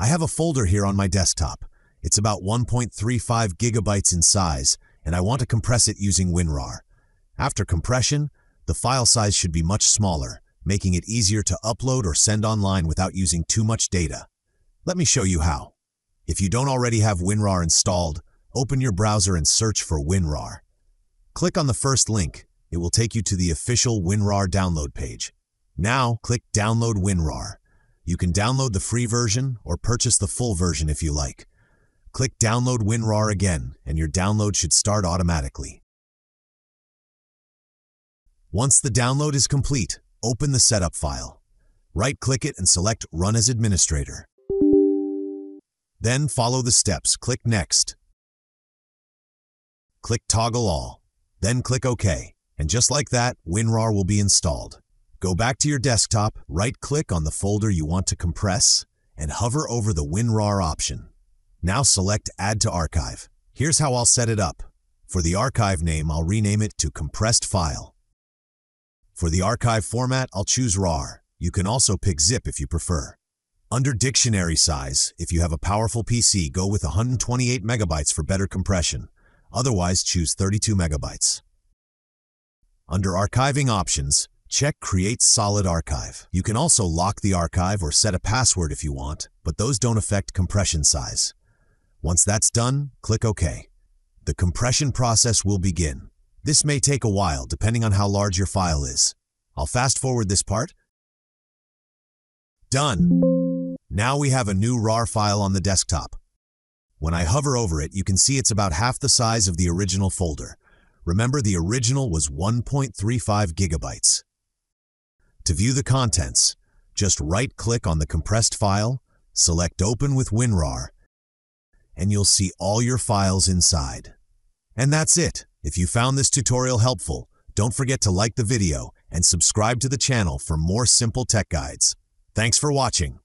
I have a folder here on my desktop. It's about 1.35 gigabytes in size, and I want to compress it using WinRAR. After compression, the file size should be much smaller, making it easier to upload or send online without using too much data. Let me show you how. If you don't already have WinRAR installed, open your browser and search for WinRAR. Click on the first link. It will take you to the official WinRAR download page. Now, click Download WinRAR. You can download the free version or purchase the full version if you like. Click Download WinRAR again, and your download should start automatically. Once the download is complete, open the setup file. Right-click it and select Run as Administrator. Then follow the steps. Click Next. Click Toggle All. Then click OK. And just like that, WinRAR will be installed. Go back to your desktop, right-click on the folder you want to compress, and hover over the WinRAR option. Now select Add to Archive. Here's how I'll set it up. For the archive name, I'll rename it to Compressed File. For the archive format, I'll choose RAR. You can also pick ZIP if you prefer. Under dictionary size, if you have a powerful PC, go with 128 megabytes for better compression. Otherwise, choose 32 megabytes. Under archiving options, check Create Solid Archive. You can also lock the archive or set a password if you want, but those don't affect compression size. Once that's done, click OK. The compression process will begin. This may take a while depending on how large your file is. I'll fast forward this part. Done. Now we have a new RAR file on the desktop. When I hover over it, you can see it's about half the size of the original folder. Remember, the original was 1.35 gigabytes. To view the contents, just right-click on the compressed file, select Open with WinRAR, and you'll see all your files inside. And that's it. If you found this tutorial helpful, don't forget to like the video and subscribe to the channel for more simple tech guides. Thanks for watching.